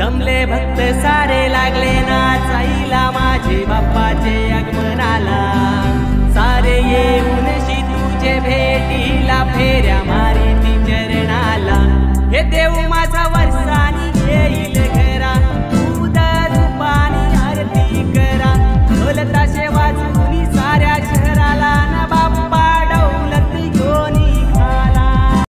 जमले भक्त सारे लागले नाचाईला माझे बाप्पाचे आगमनाला